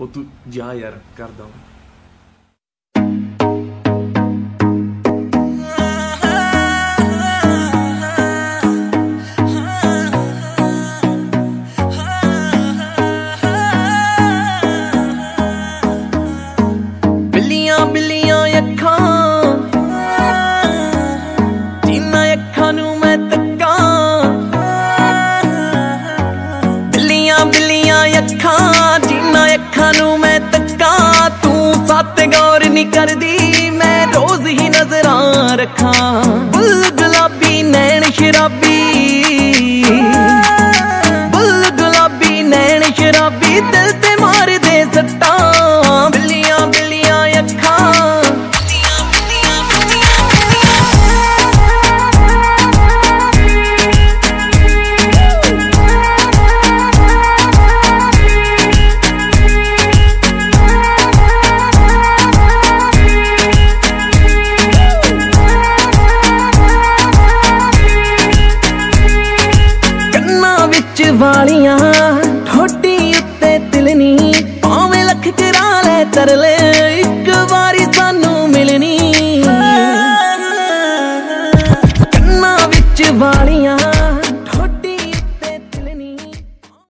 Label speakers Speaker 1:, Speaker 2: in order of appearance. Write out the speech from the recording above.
Speaker 1: ਉਹ ਤੂੰ ਜਾ ਯਾਰ ਕਰਦਾ ਵਾਂ।
Speaker 2: ਬਿੱਲੀਆਂ ਬਿੱਲੀਆਂ ਅੱਖਾਂ। ਜਿੰਨਾ ਨਹੀਂ ਕਰਦੀ, ਮੈਂ ਰੋਜ਼ ਹੀ ਨਜ਼ਰਾਂ ਰੱਖਾਂ। ਬੁੱਲ ਗੁਲਾਬੀ, ਨੈਣ ਸ਼ਰਾਬੀ। ਬੁੱਲ ਗੁਲਾਬੀ, ਨੈਣ ਸ਼ਰਾਬੀ, ਦਿਲ ਵਿੱਚ ਵਾਲੀਆਂ ਠੋਟੀ ਉੱਤੇ ਤਿਲਨੀ, ਭਾਵੇਂ ਲੱਖ ਕਰਾ ਲੈ ਤਰਲੇ, ਇੱਕ ਵਾਰੀ ਸਾਨੂੰ ਮਿਲਣੀ। ਕੰਨਾਂ ਵਿੱਚ ਵਾਲੀਆਂ